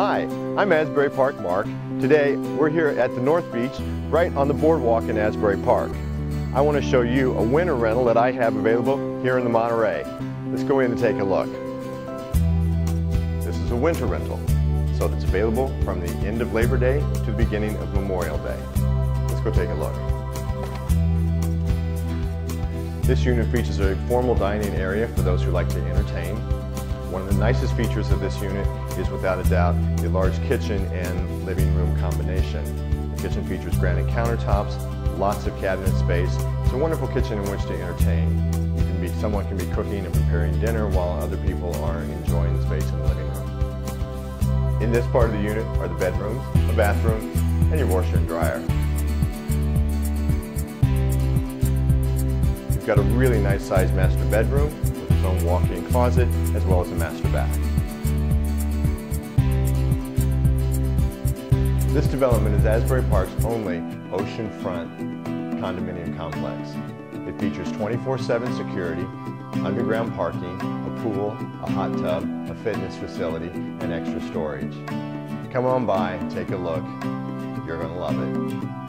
Hi, I'm Asbury Park Mark. Today we're here at the North Beach, right on the boardwalk in Asbury Park. I want to show you a winter rental that I have available here in the Monterey. Let's go in and take a look. This is a winter rental, so it's available from the end of Labor Day to the beginning of Memorial Day. Let's go take a look. This unit features a formal dining area for those who like to entertain. One of the nicest features of this unit is without a doubt the large kitchen and living room combination. The kitchen features granite countertops, lots of cabinet space. It's a wonderful kitchen in which to entertain. You can be, someone can be cooking and preparing dinner while other people are enjoying the space in the living room. In this part of the unit are the bedrooms, a bathroom, and your washer and dryer. You've got a really nice sized master bedroom own walk-in closet as well as a master bath. This development is Asbury Park's only oceanfront condominium complex. It features 24-7 security, underground parking, a pool, a hot tub, a fitness facility, and extra storage. Come on by, take a look. You're going to love it.